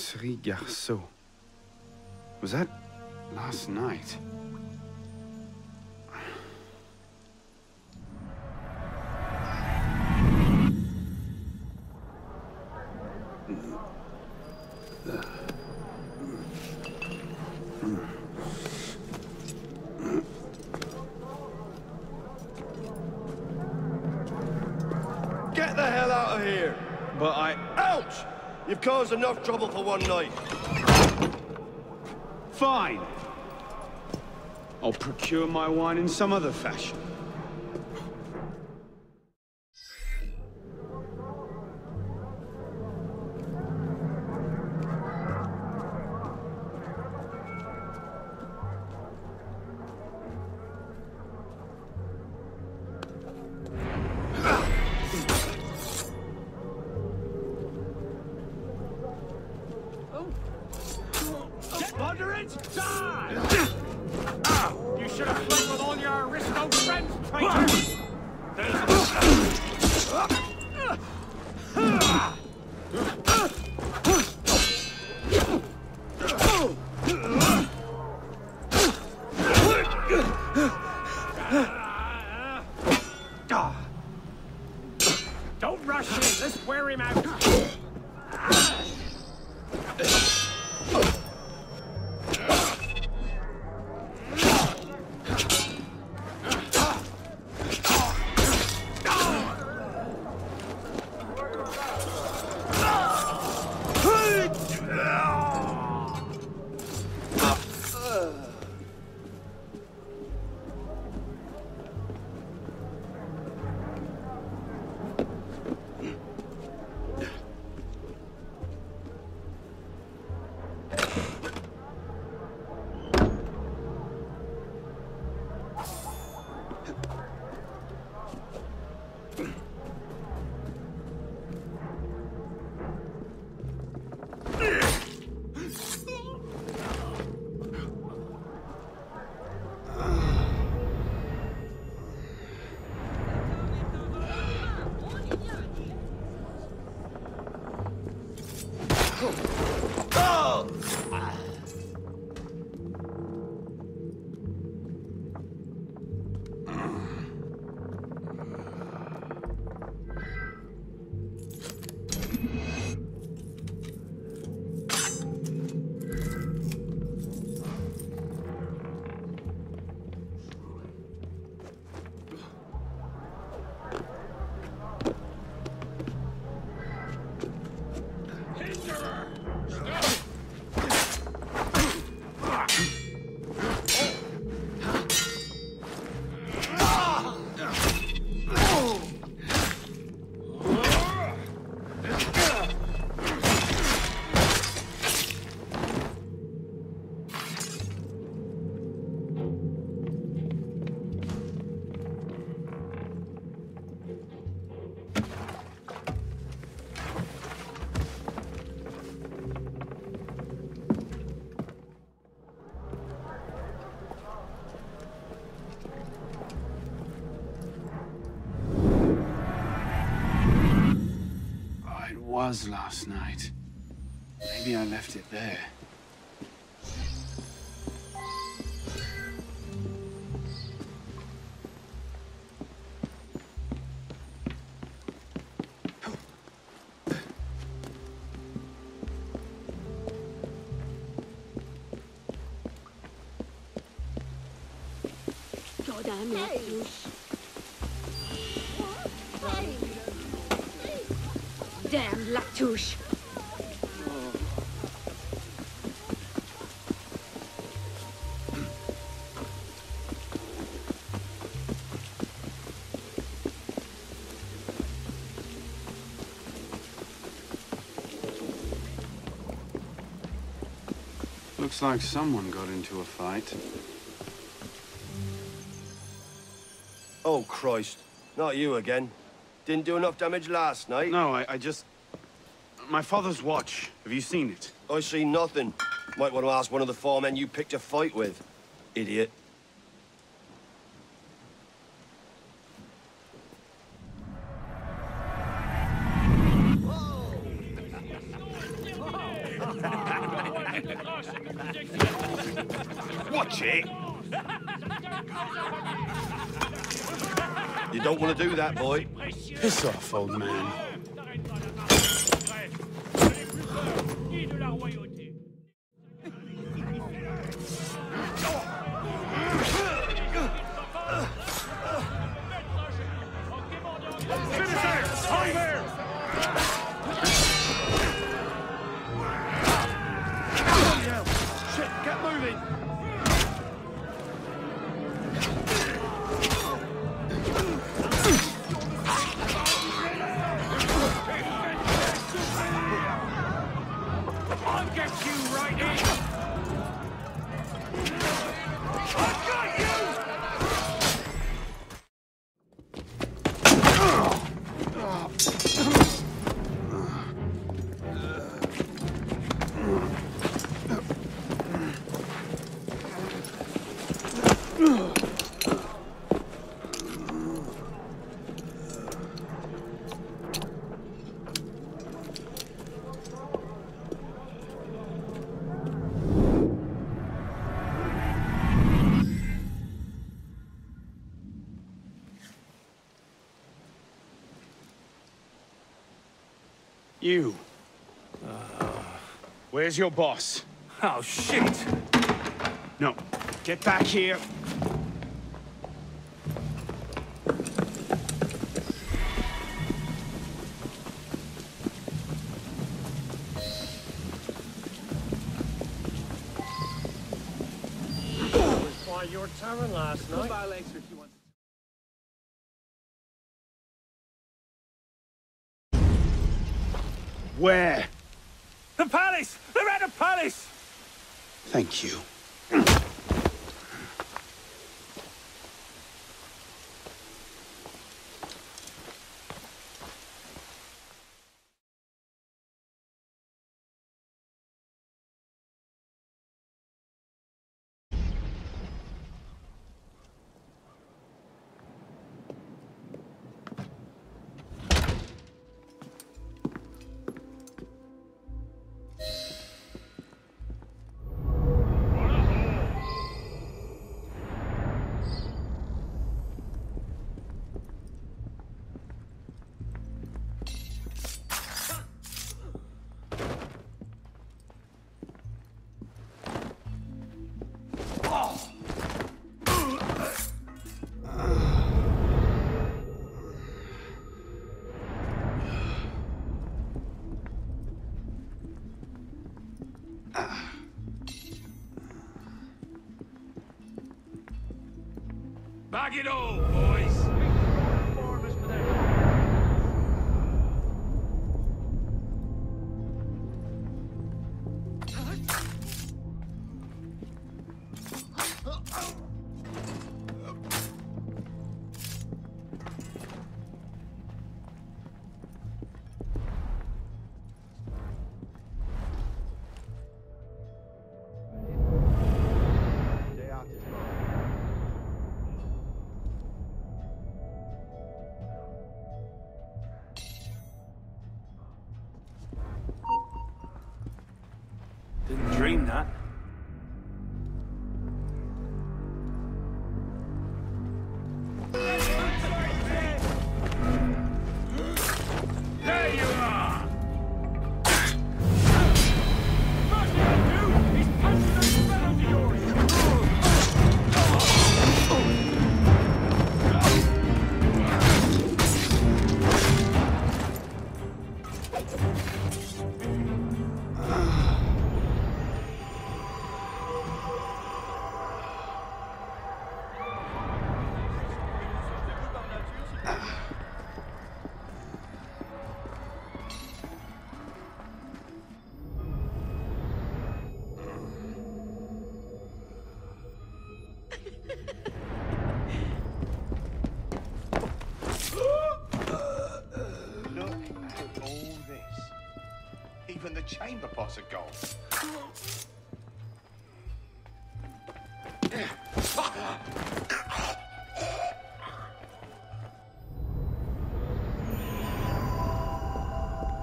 Brasserie Garceau. Was that last night? Trouble for one night. Fine. I'll procure my wine in some other fashion. Was last night. Maybe I left it there. Looks like someone got into a fight. Oh, Christ. Not you again. Didn't do enough damage last night. No, I, I just... My father's watch. Have you seen it? I see nothing. Might want to ask one of the four men you picked a fight with. Idiot. To do that, boy. Piss off, old man. You. Uh, where's your boss? Oh, shit! No. Get back here. Why, you were tavern last night. Where? The palace! They're at the palace! Thank you. It all, chamber pots of gold.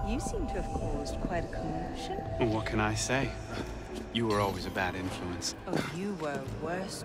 You seem to have caused quite a commotion. Well, what can I say? You were always a bad influence. Oh, you were worse.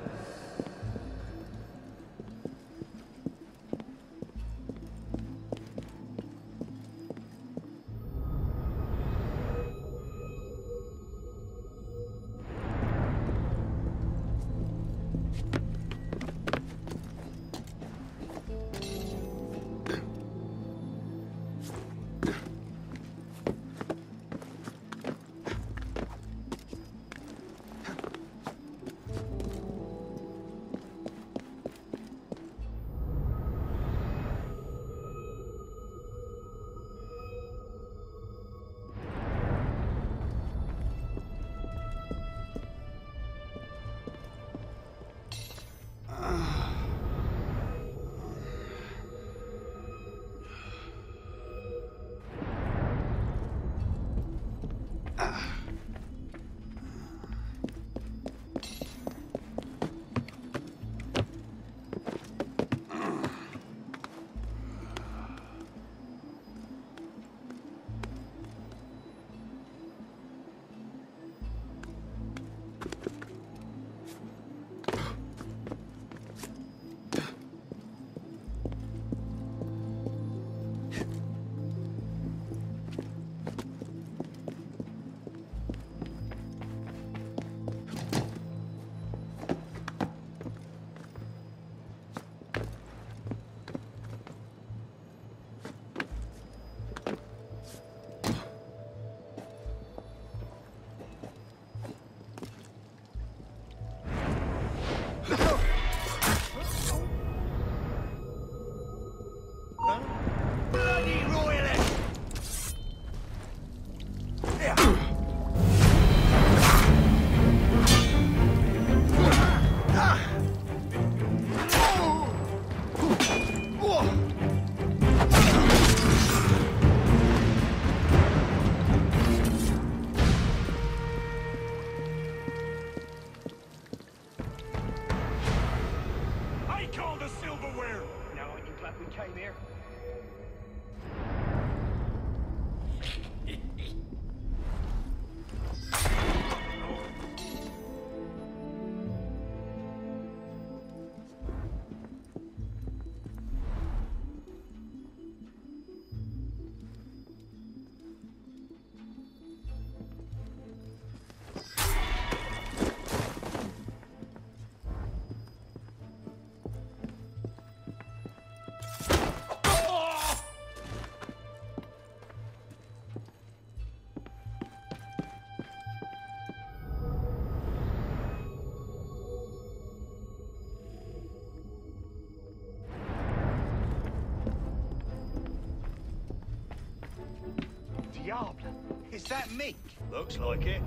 That? Looks like it.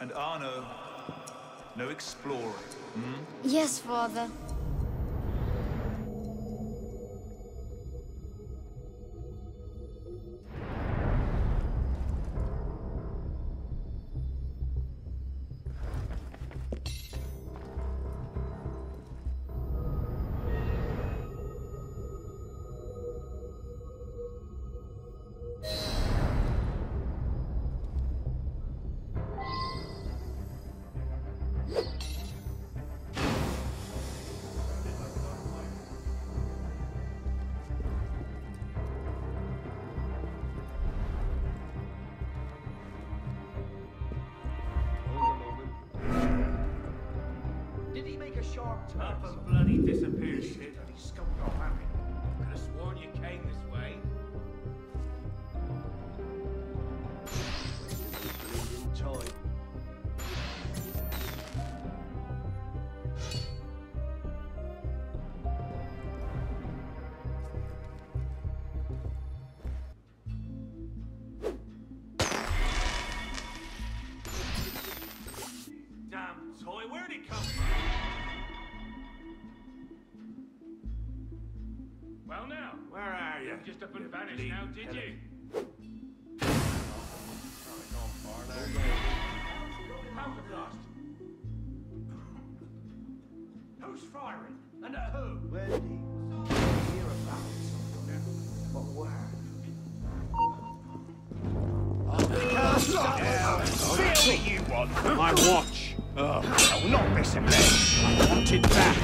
And Arno, no explorer. hmm? Yes, Father. Are you? Just up and vanished now, did you? Counterblast. Who's firing? And at who? Where did he? Hereabouts. But where? Feel you want my watch. Oh, no, not this again. I want it back.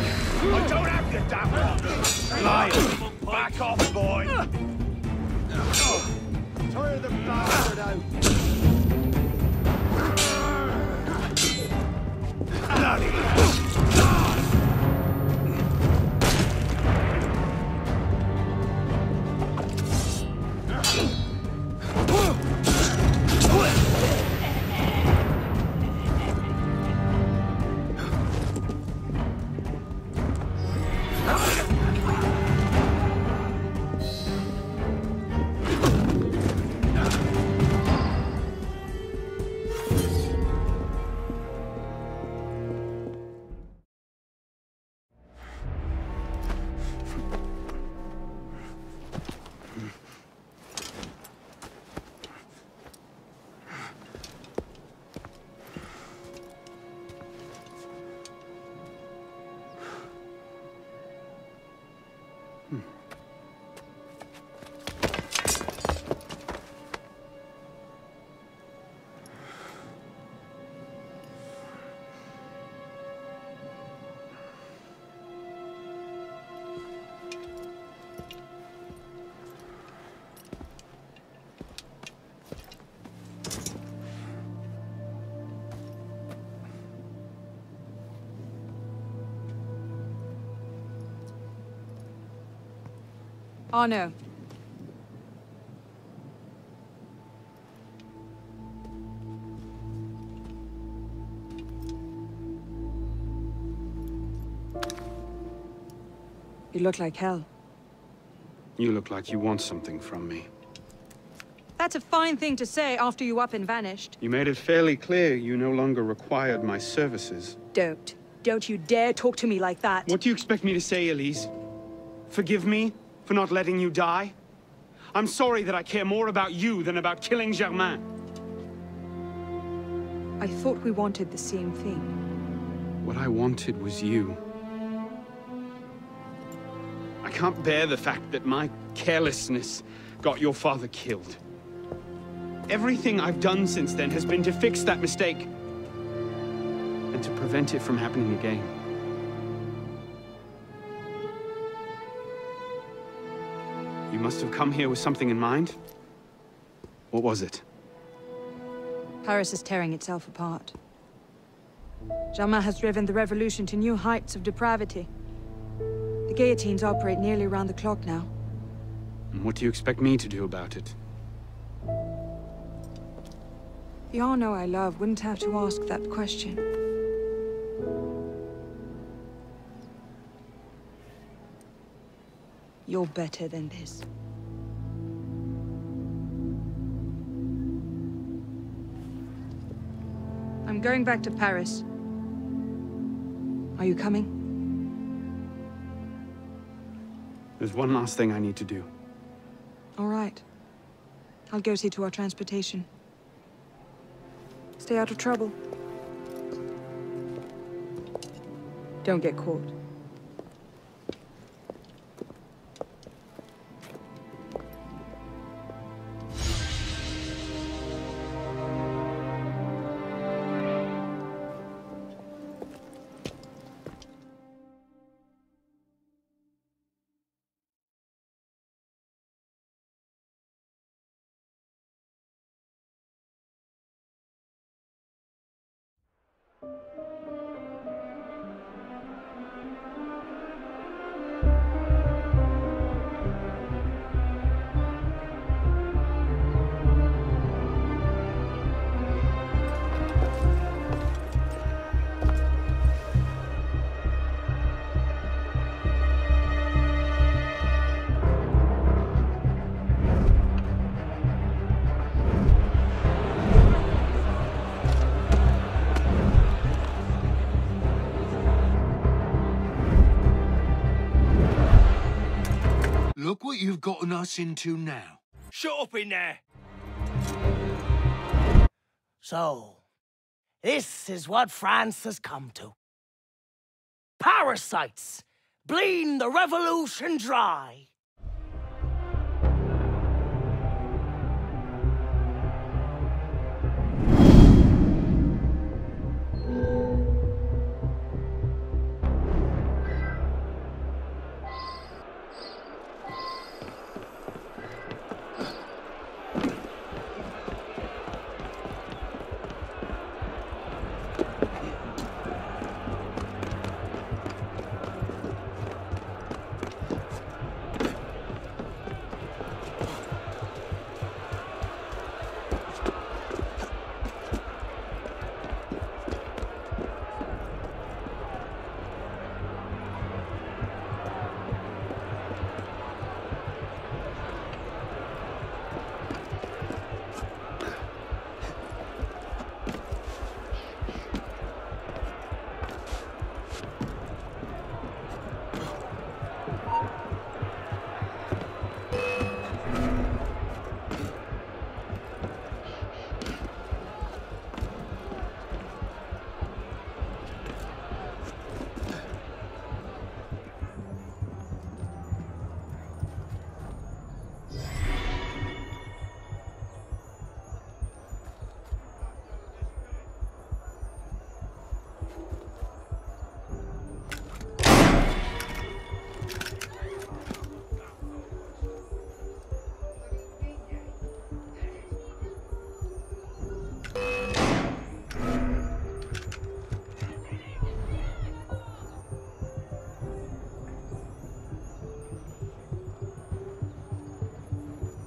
I don't have your damn watch. Liar. Back off, boy. Tire the bastard out. Oh, Arno. You look like hell. You look like you want something from me. That's a fine thing to say after you up and vanished. You made it fairly clear you no longer required my services. Don't. Don't you dare talk to me like that. What do you expect me to say, Elise? Forgive me for not letting you die? I'm sorry that I care more about you than about killing Germain. I thought we wanted the same thing. What I wanted was you. I can't bear the fact that my carelessness got your father killed. Everything I've done since then has been to fix that mistake and to prevent it from happening again. You must have come here with something in mind. What was it? Paris is tearing itself apart. Germain has driven the revolution to new heights of depravity. The guillotines operate nearly around the clock now. And what do you expect me to do about it? The Arno I love wouldn't have to ask that question. You're better than this. I'm going back to Paris. Are you coming? There's one last thing I need to do. All right. I'll go see to our transportation. Stay out of trouble. Don't get caught. You've gotten us into now. Shut up in there! So, this is what France has come to. Parasites! Bleeding the revolution dry!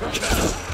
bastards.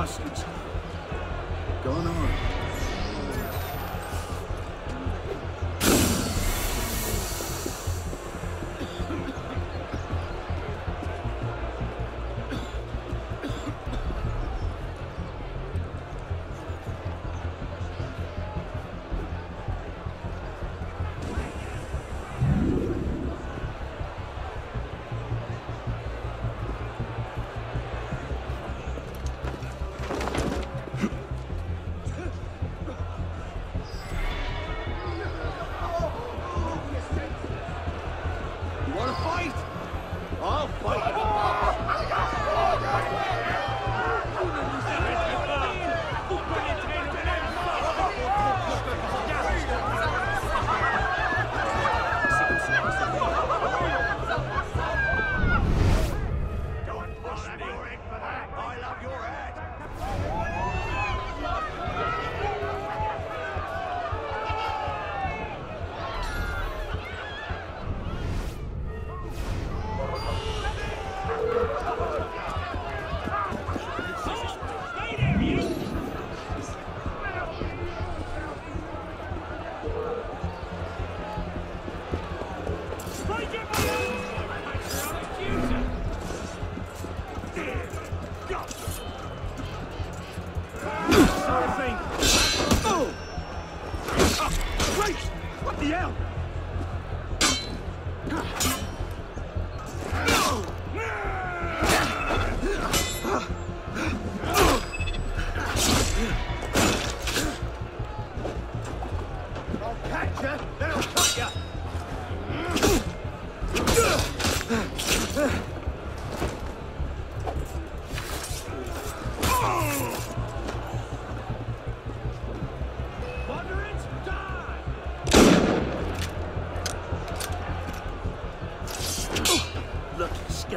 Gone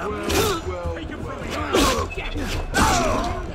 Look, scum. Take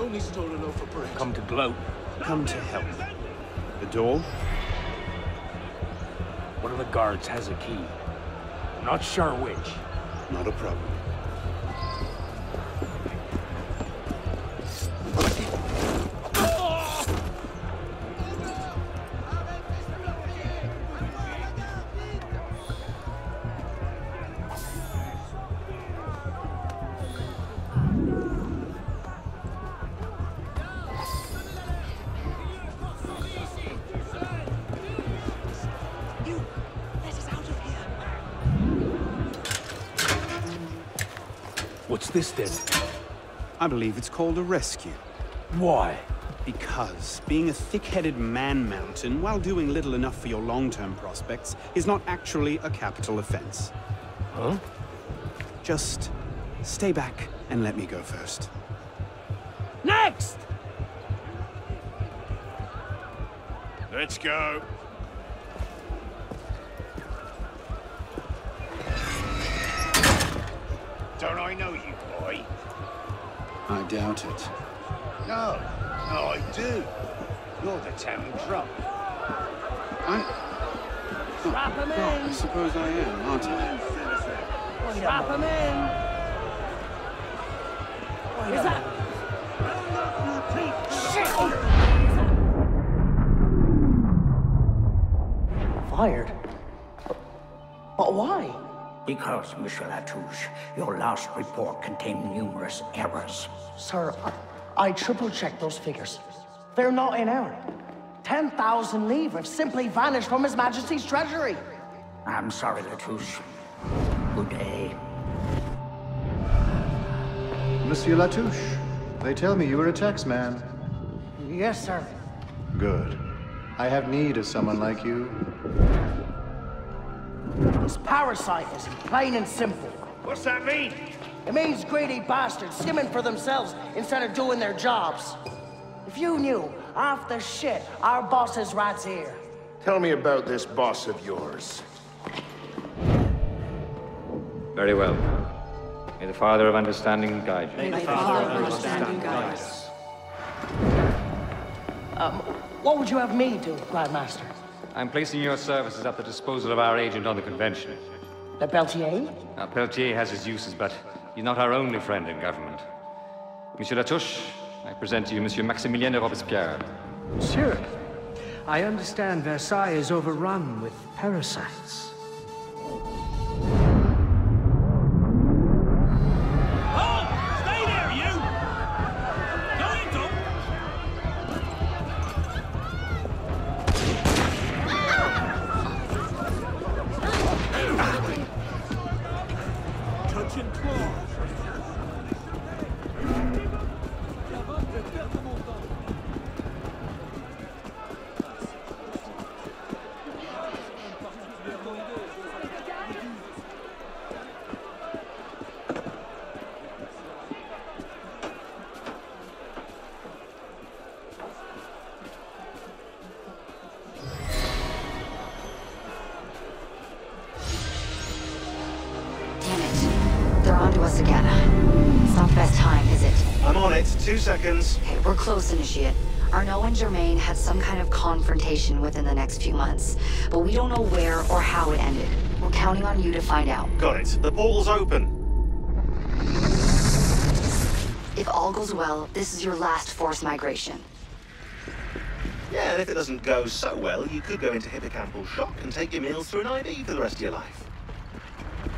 Only stole a loaf of bread. Come to gloat. Come to help. The door? One of the guards has a key. Not sure which. Not a problem. This then? I believe it's called a rescue. Why? Because being a thick-headed man-mountain, while doing little enough for your long-term prospects, is not actually a capital offense. Huh? Just stay back and let me go first. Next! Let's go. You. I doubt it. No. No, I do. You're the town drunk. I'm... Strap him Well, I suppose I am, aren't I? Strap him in! Is that... Fired? But why? Because, Monsieur Latouche, your last report contained numerous errors. Sir, I, I triple-checked those figures. They're not in error. 10,000 livres have simply vanished from His Majesty's treasury. I'm sorry, Latouche. Good day. Monsieur Latouche, they tell me you were a tax man. Yes, sir. Good. I have need of someone like you. It's parasitism, plain and simple. What's that mean? It means greedy bastards skimming for themselves instead of doing their jobs. If you knew half the shit our boss is right here. Tell me about this boss of yours. Very well. May the Father of Understanding guide you. May the Father of Understanding guide us. Um, what would you have me do, Grandmaster? I'm placing your services at the disposal of our agent on the convention. Le Peltier? Now, Peltier has his uses, but he's not our only friend in government. Monsieur Latouche, I present to you Monsieur Maximilien de Robespierre. Monsieur, I understand Versailles is overrun with parasites. Confrontation within the next few months, but we don't know where or how it ended. We're counting on you to find out. Got it. The portal's open. If all goes well, this is your last force migration. Yeah, and if it doesn't go so well, you could go into hippocampal shock and take your meals through an IV for the rest of your life.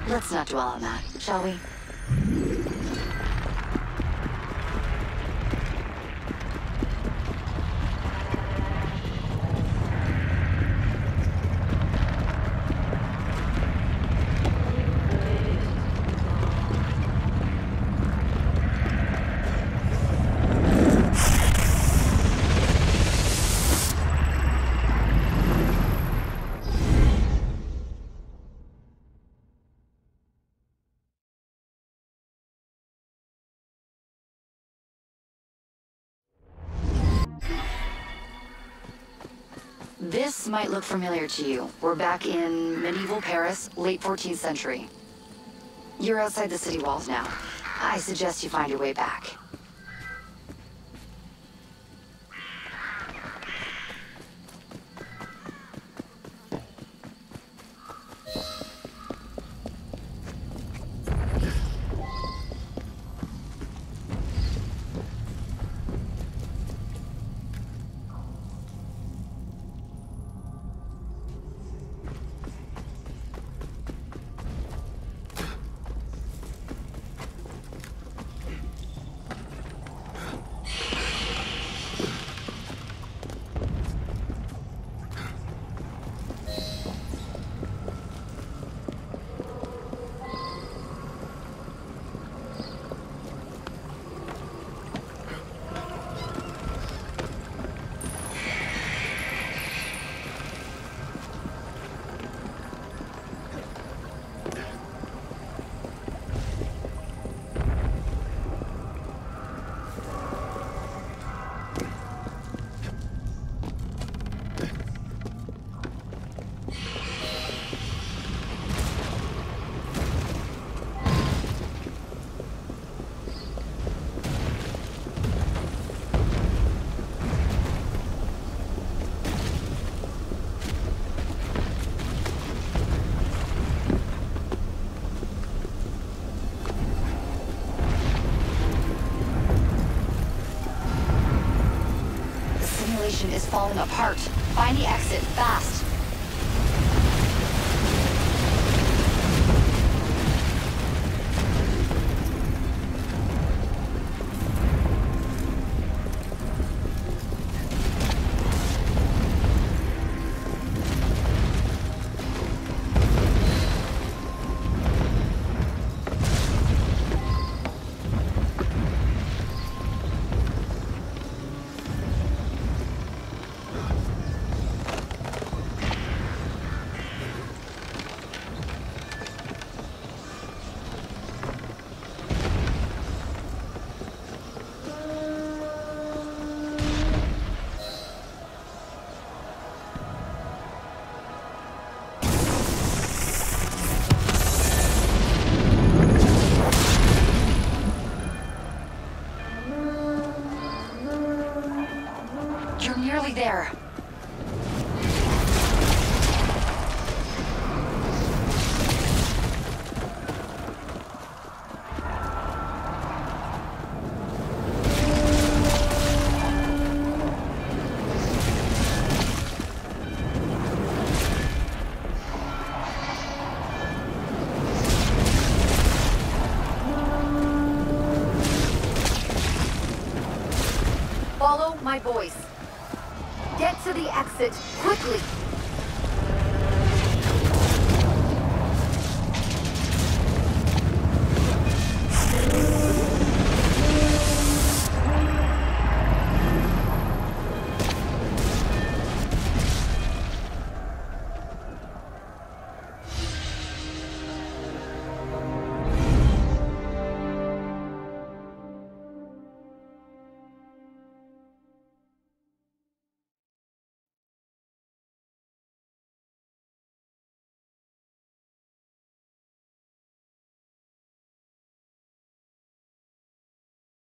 Let's not dwell on that, shall we? Might look familiar to you. We're back in medieval Paris, late 14th century. You're outside the city walls now. I suggest you find your way back. Falling apart. Find the exit, fast. You're nearly there. My voice.